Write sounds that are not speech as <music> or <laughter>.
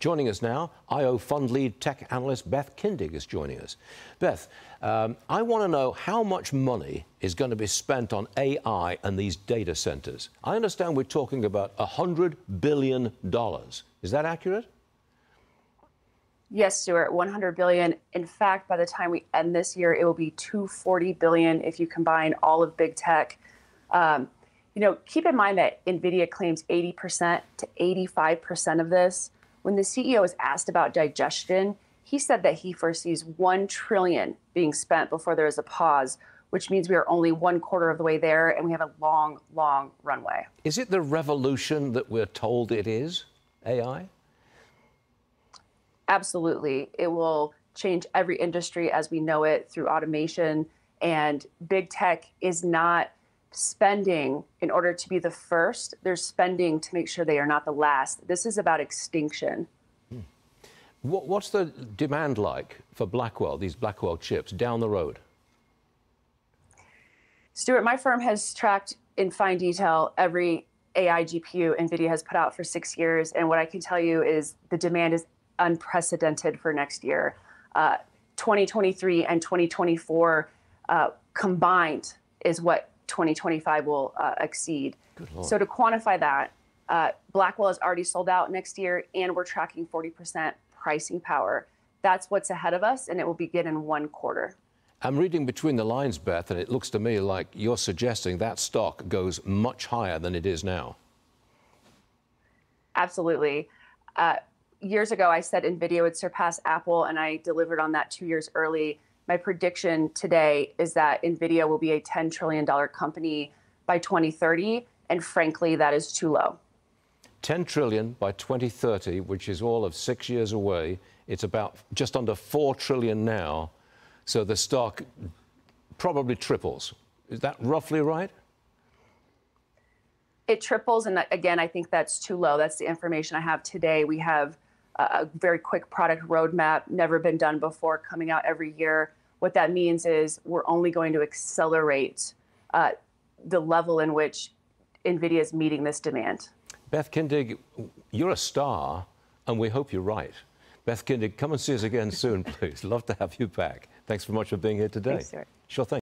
Joining us now, I/O Fund Lead Tech Analyst Beth Kindig is joining us. Beth, um, I want to know how much money is going to be spent on AI and these data centers. I understand we're talking about $100 billion. Is that accurate? Yes, Stuart, 100 billion. In fact, by the time we end this year, it will be 240 billion if you combine all of big tech. Um, you know, keep in mind that NVIDIA claims 80% to 85% of this. When the CEO was asked about digestion, he said that he foresees 1 trillion being spent before there is a pause, which means we are only one quarter of the way there and we have a long, long runway. Is it the revolution that we're told it is, AI? Absolutely. It will change every industry as we know it through automation. And big tech is not spending in order to be the first, they're spending to make sure they are not the last. This is about extinction. Hmm. What's the demand like for Blackwell, these Blackwell chips, down the road? Stuart, my firm has tracked in fine detail every AI GPU NVIDIA has put out for six years. And what I can tell you is the demand is unprecedented for next year. Uh, 2023 and 2024 uh, combined is what 2025 will uh, exceed. So to quantify that, uh, Blackwell is already sold out next year, and we're tracking 40% pricing power. That's what's ahead of us, and it will begin in one quarter. I'm reading between the lines, Beth, and it looks to me like you're suggesting that stock goes much higher than it is now. Absolutely. Uh, years ago, I said NVIDIA would surpass Apple, and I delivered on that two years early. My prediction today is that NVIDIA will be a $10 trillion company by 2030. And frankly, that is too low. 10 trillion by 2030, which is all of six years away. It's about just under 4 trillion now. So the stock probably triples. Is that roughly right? It triples. And again, I think that's too low. That's the information I have today. We have a very quick product roadmap, never been done before, coming out every year. What that means is we're only going to accelerate uh, the level in which NVIDIA is meeting this demand. Beth Kindig, you're a star, and we hope you're right. Beth Kindig, come and see us again soon, <laughs> please. Love to have you back. Thanks very much for being here today. Thanks, Sure thing.